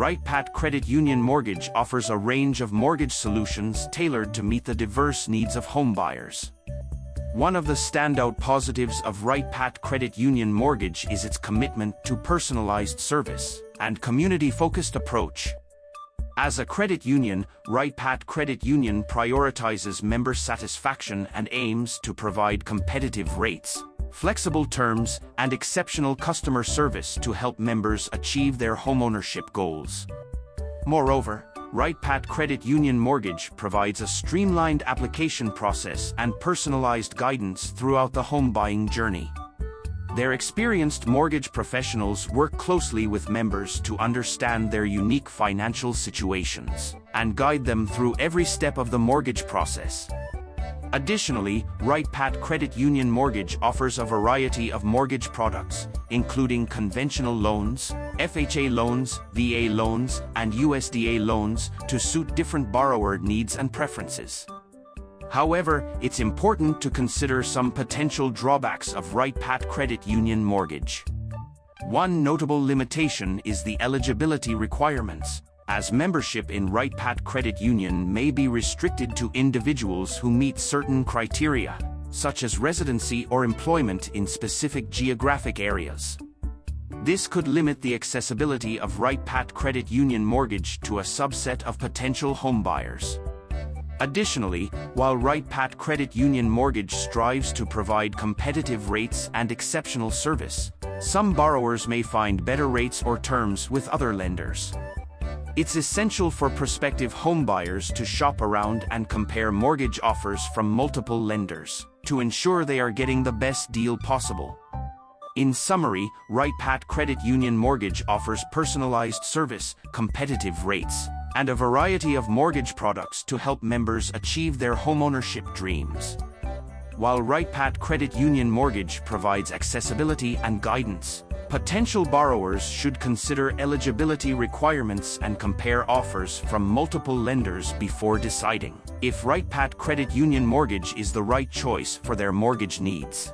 Wright Patt Credit Union Mortgage offers a range of mortgage solutions tailored to meet the diverse needs of homebuyers. One of the standout positives of Wright Patt Credit Union Mortgage is its commitment to personalized service and community-focused approach. As a credit union, Wright Patt Credit Union prioritizes member satisfaction and aims to provide competitive rates, flexible terms, and exceptional customer service to help members achieve their homeownership goals. Moreover, Wright Patt Credit Union Mortgage provides a streamlined application process and personalized guidance throughout the home buying journey. Their experienced mortgage professionals work closely with members to understand their unique financial situations and guide them through every step of the mortgage process. Additionally, Wright Patt Credit Union Mortgage offers a variety of mortgage products, including conventional loans, FHA loans, VA loans, and USDA loans to suit different borrower needs and preferences. However, it's important to consider some potential drawbacks of Wright Patt Credit Union Mortgage. One notable limitation is the eligibility requirements as membership in Wright Patt Credit Union may be restricted to individuals who meet certain criteria, such as residency or employment in specific geographic areas. This could limit the accessibility of Wright Patt Credit Union mortgage to a subset of potential homebuyers. Additionally, while Wright Patt Credit Union Mortgage strives to provide competitive rates and exceptional service, some borrowers may find better rates or terms with other lenders. It's essential for prospective homebuyers to shop around and compare mortgage offers from multiple lenders to ensure they are getting the best deal possible. In summary, Wright Patt Credit Union Mortgage offers personalized service, competitive rates, and a variety of mortgage products to help members achieve their homeownership dreams. While Wright Patt Credit Union Mortgage provides accessibility and guidance, Potential borrowers should consider eligibility requirements and compare offers from multiple lenders before deciding if Wright Patt Credit Union Mortgage is the right choice for their mortgage needs.